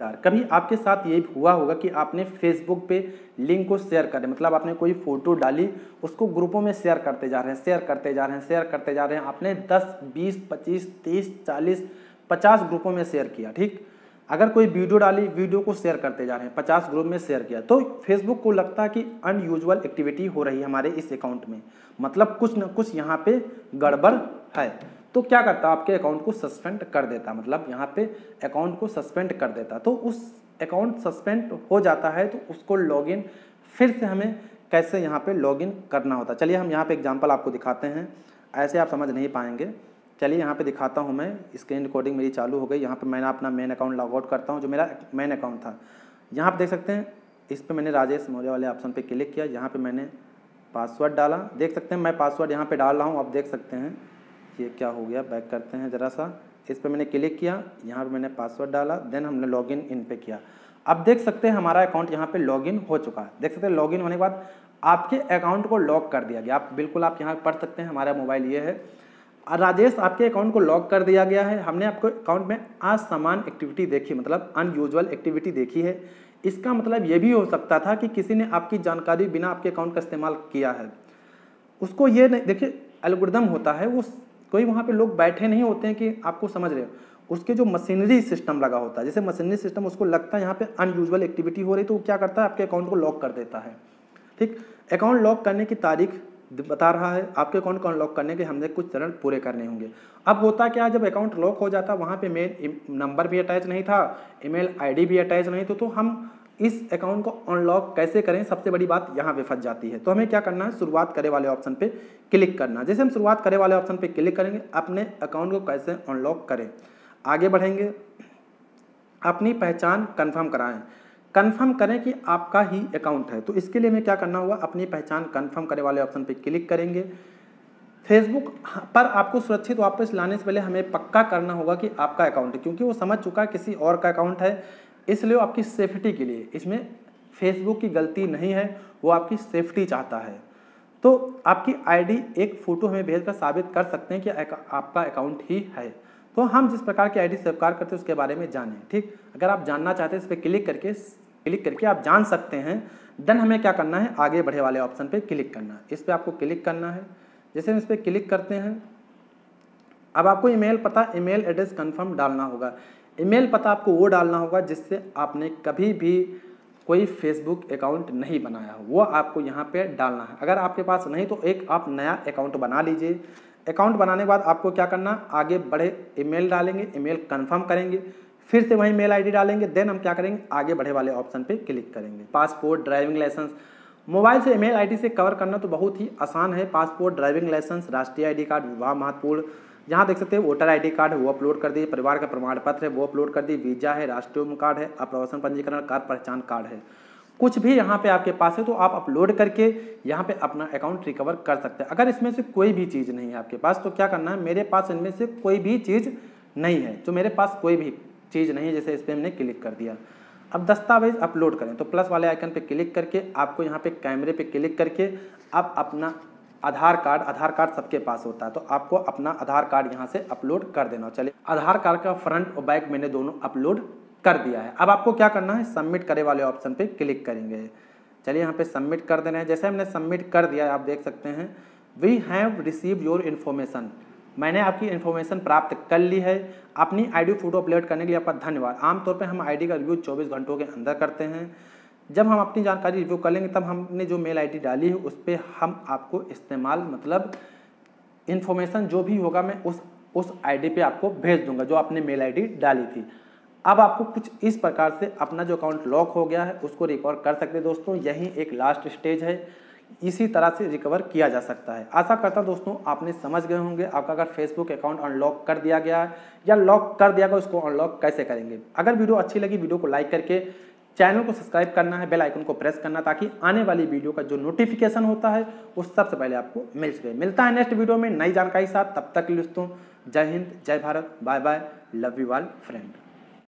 नमस्कार। कभी आपके साथ ये हुआ होगा कि आपने फेसबुक पे लिंक को शेयर करें मतलब आपने कोई फ़ोटो डाली, उसको ग्रुपों में शेयर करते जा रहे हैं शेयर करते जा रहे हैं शेयर करते जा रहे हैं। आपने 10 20 25 30 40 50 ग्रुपों में शेयर किया, ठीक? अगर कोई वीडियो डाली वीडियो को शेयर करते जा रहे हैं, पचास ग्रुप में शेयर किया तो फेसबुक को लगता है कि अनयूजल एक्टिविटी हो रही है हमारे इस अकाउंट में। मतलब कुछ न कुछ यहाँ पे गड़बड़ है। तो क्या करता? आपके अकाउंट को सस्पेंड कर देता मतलब यहाँ पे अकाउंट को सस्पेंड कर देता। तो उस अकाउंट सस्पेंड हो जाता है तो उसको लॉगिन फिर से हमें कैसे यहाँ पे लॉगिन करना होता? चलिए हम यहाँ पे एग्जांपल आपको दिखाते हैं। ऐसे आप समझ नहीं पाएँगे। चलिए यहाँ पे दिखाता हूँ मैं। स्क्रीन रिकॉर्डिंग मेरी चालू हो गई। यहाँ पे मैंने अपना मेन अकाउंट लॉग आउट करता हूँ, जो मेरा मेन अकाउंट था। यहाँ पे देख सकते हैं, इस पर मैंने राजेश मौर्य वाले ऑप्शन पे क्लिक किया। यहाँ पे मैंने पासवर्ड डाला। देख सकते हैं, मैं पासवर्ड यहाँ पे डाल रहा हूँ। आप देख सकते हैं। ये क्या हो गया बैक करते हैं ज़रा सा। इस पर मैंने क्लिक किया, यहाँ पर मैंने पासवर्ड डाला देन हमने लॉगिन इन इन पे किया। अब देख सकते हैं हमारा अकाउंट यहाँ पे लॉगिन हो चुका है। देख सकते हैं लॉगिन होने के बाद आपके अकाउंट को लॉक कर दिया गया। आप बिल्कुल आप यहाँ पढ़ सकते हैं, हमारा मोबाइल ये है। राजेश, आपके अकाउंट को लॉक कर दिया गया है। हमने आपके अकाउंट में असमान एक्टिविटी देखी मतलब अनयूजल एक्टिविटी देखी है। इसका मतलब ये भी हो सकता था कि किसी ने आपकी जानकारी बिना आपके अकाउंट का इस्तेमाल किया है। उसको ये देखिए एल्गोरिदम होता है वो कोई वहाँ पे लोग बैठे नहीं होते हैं कि आपको समझ रहे हो। उसके जो मशीनरी सिस्टम लगा होता है, जैसे मशीनरी सिस्टम उसको लगता है यहाँ पे अनयूजल एक्टिविटी हो रही तो वो क्या करता है? आपके अकाउंट को लॉक कर देता है। ठीक? अकाउंट लॉक करने की तारीख बता रहा है। आपके अकाउंट को अनलॉक करने के हमने कुछ चरण पूरे करने होंगे। अब होता क्या जब अकाउंट लॉक हो जाता, वहाँ पे मेल नंबर भी अटैच नहीं था ईमेल आईडी भी अटैच नहीं था तो हम इस अकाउंट को अनलॉक कैसे करें? सबसे बड़ी बात यहाँ पे फंस जाती है। तो हमें क्या करना है? शुरुआत करे वाले ऑप्शन पे क्लिक करना। जैसे हम शुरुआत करे वाले ऑप्शन पे क्लिक करेंगे, अपने अकाउंट को कैसे अनलॉक करें? आगे बढ़ेंगे। अपनी पहचान कन्फर्म कराएँ। कन्फर्म करें कि आपका ही अकाउंट है। तो इसके लिए हमें क्या करना होगा? अपनी पहचान कन्फर्म करे वाले ऑप्शन पर क्लिक करेंगे। फेसबुक पर आपको सुरक्षित वापस लाने से पहले हमें पक्का करना होगा कि आपका अकाउंट है, क्योंकि वो समझ चुका है किसी और का अकाउंट है। इसलिए आपकी सेफ्टी के लिए, इसमें फेसबुक की गलती नहीं है, वो आपकी सेफ्टी चाहता है। तो आपकी आईडी एक फ़ोटो हमें भेजकर साबित कर सकते हैं कि आपका अकाउंट ही है। तो हम जिस प्रकार की आईडी स्वीकार करते हैं, उसके बारे में जानें, ठीक? अगर आप जानना चाहते हैं, इस पर क्लिक करके क्लिक करके आप जान सकते हैं, देन हमें क्या करना है? आगे बढ़े वाले ऑप्शन पे क्लिक करना है। इस पर आपको क्लिक करना है। जैसे हम इस पर क्लिक करते हैं, अब आपको ईमेल पता, ईमेल एड्रेस कंफर्म डालना होगा। ईमेल पता आपको वो डालना होगा जिससे आपने कभी भी कोई फेसबुक अकाउंट नहीं बनाया हो। वो आपको यहाँ पे डालना है। अगर आपके पास नहीं तो एक आप नया अकाउंट बना लीजिए। अकाउंट बनाने के बाद आपको क्या करना, आगे बढ़े ईमेल डालेंगे, ईमेल कंफर्म करेंगे, फिर से वही मेल आईडी डालेंगे देन हम क्या करेंगे, आगे बढ़े वाले ऑप्शन पे क्लिक करेंगे। पासपोर्ट ड्राइविंग लाइसेंस मोबाइल से ईमेल आईडी से कवर करना तो बहुत ही आसान है। पासपोर्ट ड्राइविंग लाइसेंस राष्ट्रीय आईडी कार्ड, विवाह महत्वपूर्ण। यहाँ देख सकते हैं वोटर आईडी कार्ड है, वो अपलोड कर दिए परिवार का प्रमाण पत्र है, वो अपलोड कर दिए वीज़ा है, राष्ट्रीय कार्ड है, अप्रवासन पंजीकरण कार्ड, पहचान कार्ड है। कुछ भी यहाँ पे आपके पास है तो आप अपलोड करके यहाँ पे अपना अकाउंट रिकवर कर सकते हैं। अगर इसमें से कोई भी चीज़ नहीं है आपके पास तो क्या करना है, मेरे पास इनमें से कोई भी चीज़ नहीं है। तो मेरे पास कोई भी चीज़ नहीं है, जैसे इस पर हमने क्लिक कर दिया। अब दस्तावेज़ अपलोड करें तो प्लस वाले आइकन पे क्लिक करके, आपको यहाँ पे कैमरे पे क्लिक करके आप अपना आधार कार्ड आधार कार्ड सबके पास होता है तो आपको अपना आधार कार्ड यहाँ से अपलोड कर देना। चलिए, आधार कार्ड का फ्रंट और बैक मैंने दोनों अपलोड कर दिया है। अब आपको क्या करना है, सबमिट करे वाले ऑप्शन पे क्लिक करेंगे। चलिए, यहाँ पे सबमिट कर देना है। जैसे हमने सबमिट कर दिया है, आप देख सकते हैं we have received your information मैंने आपकी इन्फॉर्मेशन प्राप्त कर ली है। अपनी आईडी फ़ोटो अपलोड करने के लिए आपका धन्यवाद। आमतौर पर हम आईडी का रिव्यू 24 घंटों के अंदर करते हैं। जब हम अपनी जानकारी रिव्यू कर लेंगे, तब हमने जो मेल आईडी डाली है, उस पर हम आपको इस्तेमाल मतलब इन्फॉर्मेशन जो भी होगा, मैं उस उस आईडी पे आपको भेज दूँगा, जो आपने मेल आईडी डाली थी। अब आपको कुछ इस प्रकार से अपना जो अकाउंट लॉक हो गया है, उसको रिकवर कर सकते हैं दोस्तों। यही एक लास्ट स्टेज है। इसी तरह से रिकवर किया जा सकता है। आशा करता हूँ दोस्तों, आपने समझ गए होंगे। आपका अगर फेसबुक अकाउंट अनलॉक कर दिया गया है, या लॉक कर दिया गया उसको अनलॉक कैसे करेंगे? अगर वीडियो अच्छी लगी, वीडियो को लाइक करके चैनल को सब्सक्राइब करना है, बेल आइकन को प्रेस करना ताकि आने वाली वीडियो का जो नोटिफिकेशन होता है, वो सबसे पहले आपको मिल सके। मिलता है नेक्स्ट वीडियो में नई जानकारी साथ। तब तक दोस्तों, जय हिंद, जय Bharat bye bye love you all friend